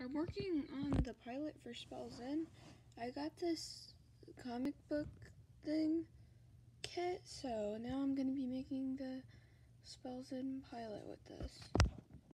I'm working on the pilot for Spells In. I got this comic book thing kit, so now I'm going to be making the Spells In pilot with this.